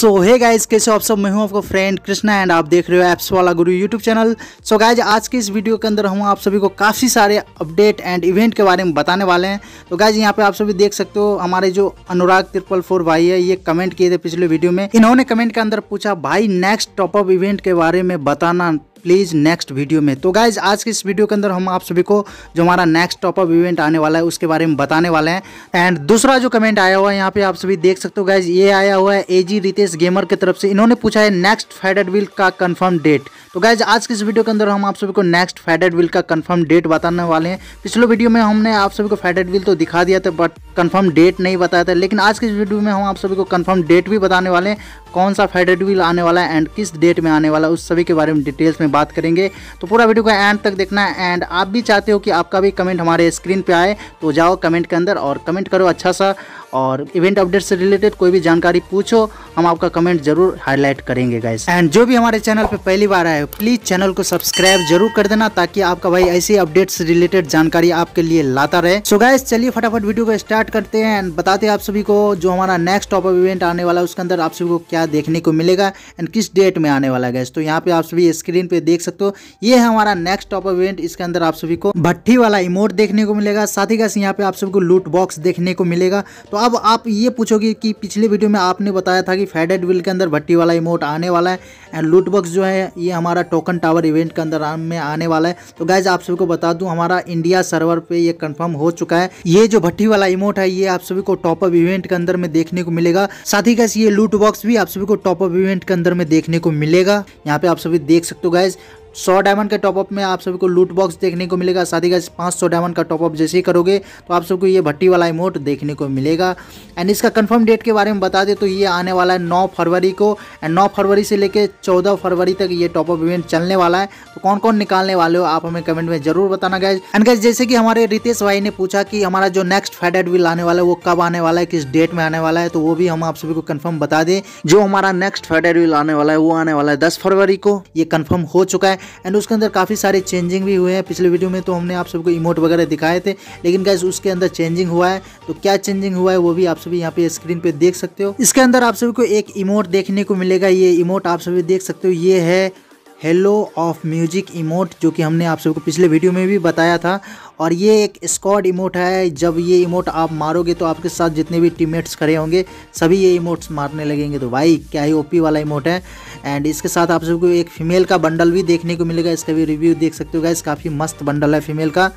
सो hey guys कैसे आप सब? मैं हूँ आपका फ्रेंड कृष्णा एंड आप देख रहे हो एप्स वाला गुरु यूट्यूब चैनल सो गाइज़ आज के इस वीडियो के अंदर हम आप सभी को काफ़ी सारे अपडेट एंड इवेंट के बारे में बताने वाले हैं। तो गाइज़ यहाँ पे आप सभी देख सकते हो, हमारे जो अनुराग त्रिपल फोर भाई है, ये कमेंट किए थे पिछले वीडियो में। इन्होंने कमेंट के अंदर पूछा, भाई नेक्स्ट टॉपअप इवेंट के बारे में बताना प्लीज़ नेक्स्ट वीडियो में। तो गाइज़ आज के इस वीडियो के अंदर हम आप सभी को जो हमारा नेक्स्ट टॉप अप इवेंट आने वाला है, उसके बारे में बताने वाले हैं। एंड दूसरा जो कमेंट आया हुआ है, यहाँ पे आप सभी देख सकते हो गाइज़ ये आया हुआ है एजी रितेश गेमर की तरफ़ से। इन्होंने पूछा है नेक्स्ट फेडेड विल का कन्फर्म डेट तो गाइज़ आज के इस वीडियो के अंदर हम आप सभी को नेक्स्ट फेडेड विल का कन्फर्म डेट बताने वाले हैं। पिछले वीडियो में हमने आप सभी को फेडेड विल तो दिखा दिया था बट कन्फर्म डेट नहीं बताया था, लेकिन आज के इस वीडियो में हम आप सभी को कन्फर्म डेट भी बताने वाले हैं, कौन सा फेडेड विल आने वाला है एंड किस डेट में आने वाला है, उस सभी के बारे में डिटेल्स में बात करेंगे। तो पूरा वीडियो को एंड तक देखना है एंड आप भी चाहते हो कि आपका भी कमेंट हमारे स्क्रीन पर आए तो जाओ कमेंट के अंदर और कमेंट करो अच्छा सा। और इवेंट अपडेट से रिलेटेड कोई भी जानकारी पूछो, हम आपका कमेंट ज़रूर हाईलाइट करेंगे गाइस एंड जो भी हमारे चैनल पे पहली बार आए प्लीज़ चैनल को सब्सक्राइब ज़रूर कर देना ताकि आपका भाई ऐसी अपडेट से रिलेटेड जानकारी आपके लिए लाता रहे. सो गाइस चलिए फटाफट वीडियो को स्टार्ट करते हैं एंड बताते हैं आप सभी को जो हमारा नेक्स्ट टॉप इवेंट आने वाला है, उसके अंदर आप सभी को क्या देखने को मिलेगा एंड किस डेट में आने वाला है तो यहाँ पे आप सभी स्क्रीन पे देख सकते हो, ये है हमारा नेक्स्ट टॉप इवेंट इसके अंदर आप सभी को भट्टी वाला इमोट देखने को मिलेगा, साथ ही गाइस यहाँ पे आप सभी को लूट बॉक्स देखने को मिलेगा तो अब आप ये पूछोगे कि पिछले वीडियो में आपने बताया था कि फेडेड विल के अंदर भट्टी वाला इमोट आने वाला है एंड लूट बॉक्स जो है, ये हमारा टोकन टावर इवेंट के अंदर में आने वाला है। तो गाइज़ आप सभी को बता दूँ, हमारा इंडिया सर्वर पे ये कंफर्म हो चुका है। ये जो भट्टी वाला इमोट है, ये आप सभी को टॉप अप इवेंट के अंदर में देखने को मिलेगा। साथ ही गैस ये लूट बॉक्स भी आप सभी को टॉप अप इवेंट के अंदर में देखने को मिलेगा। यहाँ पे आप सभी देख सकते हो गाइज़ सौ डायमंड के टॉपअप में आप सभी को लूट बॉक्स देखने को मिलेगा, साथ ही पाँच सौ डायमंड का टॉपअप जैसे ही करोगे तो आप सबको ये भट्टी वाला इमोट देखने को मिलेगा। एंड इसका कंफर्म डेट के बारे में बता दें तो ये आने वाला है नौ फरवरी को। एंड नौ फरवरी से लेकर चौदह फरवरी तक ये टॉपअप इवेंट चलने वाला है। तो कौन कौन निकालने वाले हो, आप हमें कमेंट में ज़रूर बताना गैस एंड गैस जैसे कि हमारे रितेश भाई ने पूछा कि हमारा जो नेक्स्ट फेडेड विल आने वाला है, वो कब आने वाला है, किस डेट में आने वाला है तो वो भी हम आप सभी को कन्फर्म बता दें। जो हमारा नेक्स्ट फेडेड विल आने वाला है, वो आने वाला है दस फरवरी को। ये कन्फर्म हो चुका है। एंड उसके अंदर काफ़ी सारे चेंजिंग भी हुए हैं। पिछले वीडियो में तो हमने आप सबको इमोट वगैरह दिखाए थे, लेकिन गैस उसके अंदर चेंजिंग हुआ है। तो क्या चेंजिंग हुआ है, वो भी आप सभी यहाँ पे स्क्रीन पे देख सकते हो। इसके अंदर आप सभी को एक इमोट देखने को मिलेगा। ये इमोट आप सभी देख सकते हो। ये है हेलो ऑफ़ म्यूज़िक इमोट जो कि हमने आप सबको पिछले वीडियो में भी बताया था। और ये एक स्कॉड इमोट है। जब ये इमोट आप मारोगे तो आपके साथ जितने भी टीममेट्स खड़े होंगे, सभी ये इमोट्स मारने लगेंगे। तो भाई, क्या ही ओपी वाला इमोट है। एंड इसके साथ आप सबको एक फीमेल का बंडल भी देखने को मिलेगा। इसका भी रिव्यू देख सकते हो गाइस काफ़ी मस्त बंडल है फीमेल का।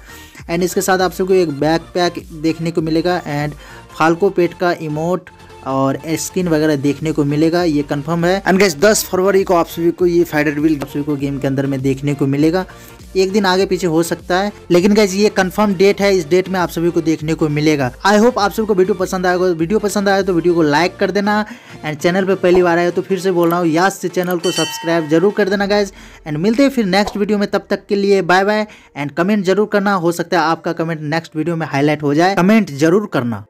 एंड इसके साथ आप सबको एक बैक पैक देखने को मिलेगा। एंड फाल्को पेट का इमोट और स्किन वगैरह देखने को मिलेगा, ये कंफर्म है। एंड गैस 10 फरवरी को आप सभी को ये फाइडर व्हील आप सभी को गेम के अंदर में देखने को मिलेगा। एक दिन आगे पीछे हो सकता है, लेकिन गैस ये कंफर्म डेट है, इस डेट में आप सभी को देखने को मिलेगा। आई होप आप सभी को वीडियो पसंद आएगा। वीडियो पसंद आए तो वीडियो को लाइक कर देना। एंड चैनल पर पहली बार आए तो फिर से बोल रहा हूँ, याद से चैनल को सब्सक्राइब ज़रूर कर देना गैस एंड मिलते हैं फिर नेक्स्ट वीडियो में, तब तक के लिए बाय बाय एंड कमेंट ज़रूर करना, हो सकता है आपका कमेंट नेक्स्ट वीडियो में हाईलाइट हो जाए। कमेंट ज़रूर करना।